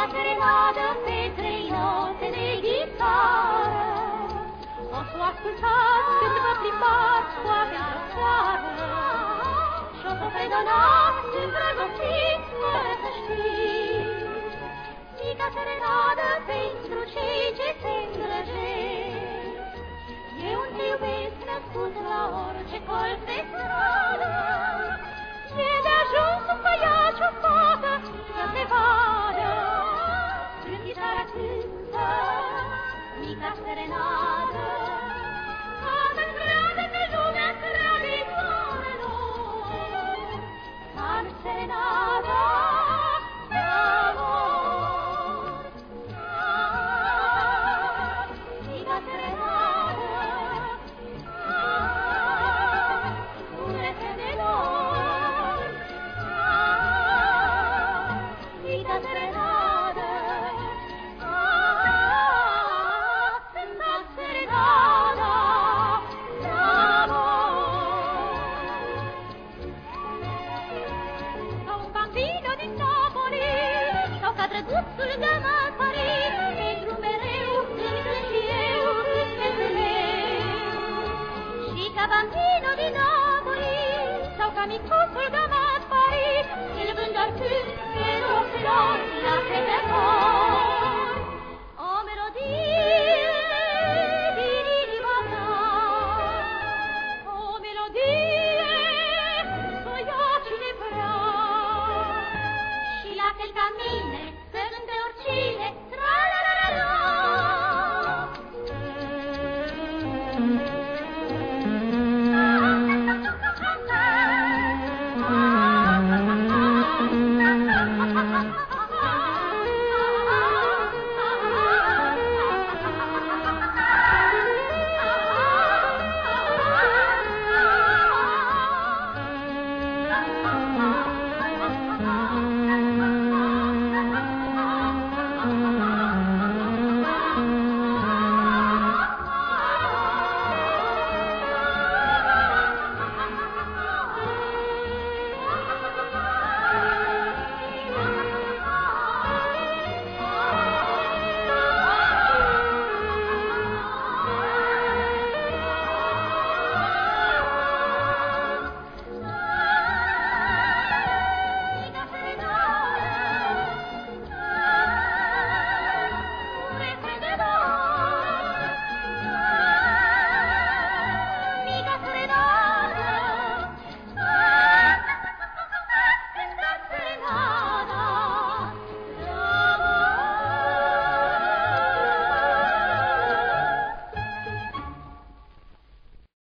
serenadă pe trei note de chitară. O să o ascultați când vă plimbați cu avea seară Și o să fredonați îndrăgostiți fără să știți. Mica serenadă pentru cei ce se îndrăgesc E un te iubesc născut la orice colț de stradă mica serenadă Sau ca drăguțul de Măpări Pentru mereu când cânt și eu Cântele meu Și ca bambino din Napoli Sau ca micuțul de Măpări Îl vând oricând